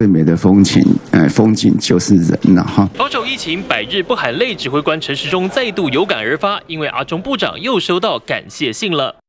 最美的风景，哎，风景就是人了哈。防守疫情百日不喊累，指挥官陈时中再度有感而发，因为阿中部长又收到感谢信了。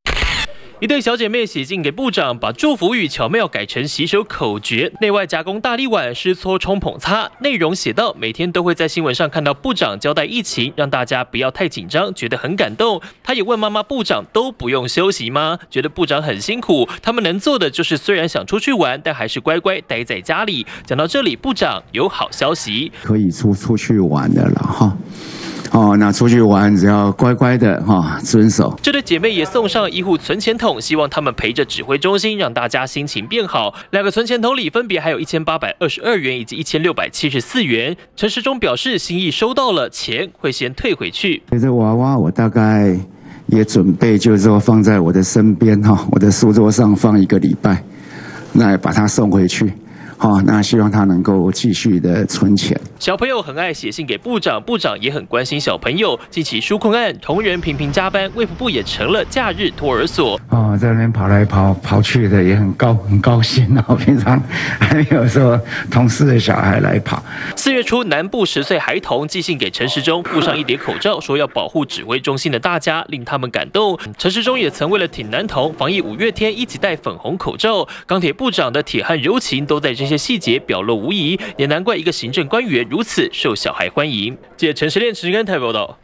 一对小姐妹写信给部长，把祝福语巧妙改成洗手口诀，内外夹攻大力碗，湿搓冲捧擦。内容写到，每天都会在新闻上看到部长交代疫情，让大家不要太紧张，觉得很感动。他也问妈妈，部长都不用休息吗？觉得部长很辛苦，他们能做的就是虽然想出去玩，但还是乖乖待在家里。讲到这里，部长有好消息，可以出出去玩的了哈。哦，那出去玩只要乖乖的哈，遵守。这对姐妹也送上一户存钱筒，希望他们陪着指挥中心，让大家心情变好。两个存钱筒里分别还有一千八百二十二元以及一千六百七十四元。陈时中表示心意收到了，钱会先退回去。这娃娃我大概也准备，就是说放在我的身边哈，我的书桌上放一个礼拜，那把它送回去。好，那希望他能够继续的存钱。小朋友很爱写信给部长，部长也很关心小朋友。近期纾困案，同仁频频加班，卫福部也成了假日托儿所。哦，在那边跑来跑跑去的，也很高很高兴哦。平常还有说同事的小孩来跑。四月初，南部十岁孩童寄信给陈时中，附上一叠口罩，说要保护指挥中心的大家，令他们感动。陈时中也曾为了挺男童，防疫五月天一起戴粉红口罩。钢铁部长的铁汉柔情都在这些。细节表露无遗，也难怪一个行政官员如此受小孩欢迎。借陈时炼、陈根台报道。